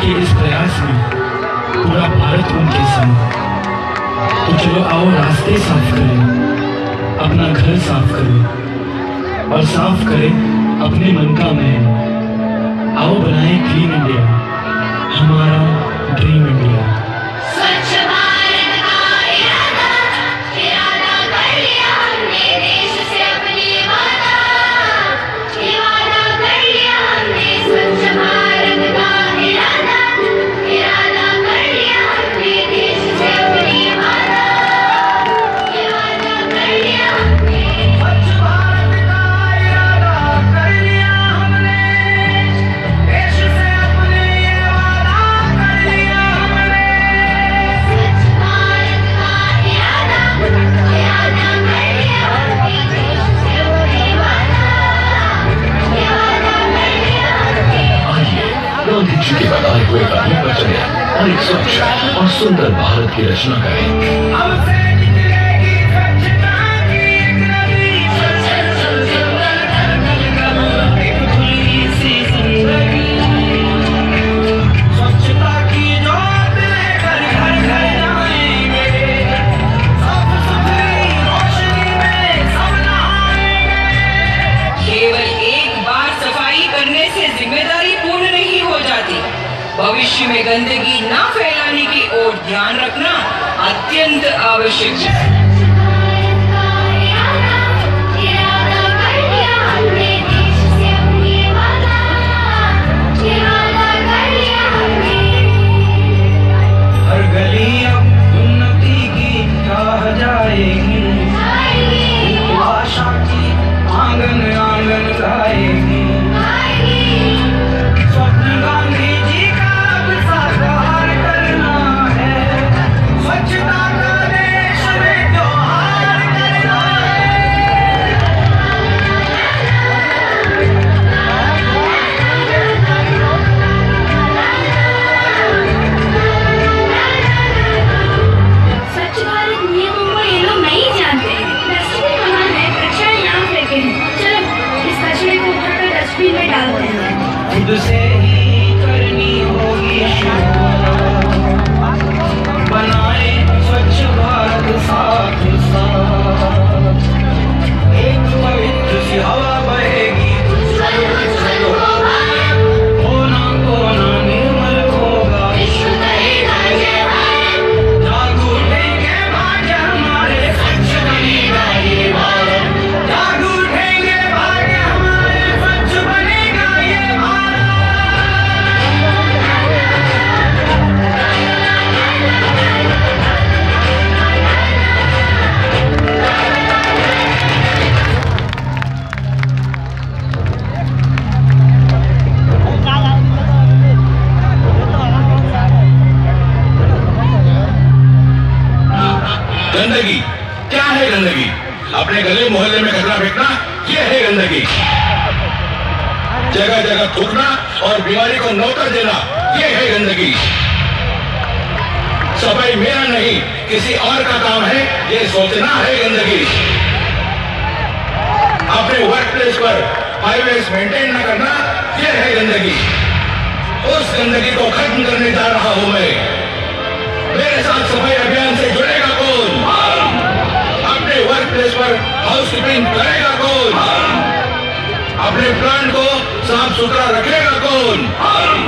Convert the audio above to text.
के इस प्रयास में पूरा भारत उनके संग तो चलो आओ रास्ते साफ़ करें, अपना घर साफ़ करें और साफ़ करें अपने मन का मैल आओ बनाएँ क्लीन इंडिया हमारा ड्रीम इंडिया एक स्वच्छ और सुंदर भारत की रचना करें भविष्य में गंदगी न फैलाने की ओर ध्यान रखना अत्यंत आवश्यक है। पवित्र सी गंदगी। क्या है गंदगी? अपने गले मोहल्ले में कचरा फेंकना, ये है गंदगी। जगह जगह थूकना और बीमारी को नौकर देना, ये है गंदगी। सफ़ाई मेरा नहीं, किसी और का काम है, ये सोचना है गंदगी। अपने वर्क प्लेस पर हाईवेज मेंटेन न करना, ये है गंदगी। उस गंदगी को खत्म करने जा रहा हूँ मैं। मेरे साथ सफ़ाई अभियान से जुड़ेगा कौन अपने वर्क प्लेस पर कीपिंग करेगा कौन? अपने प्लांट को साफ़ सुथरा रखेगा कौन?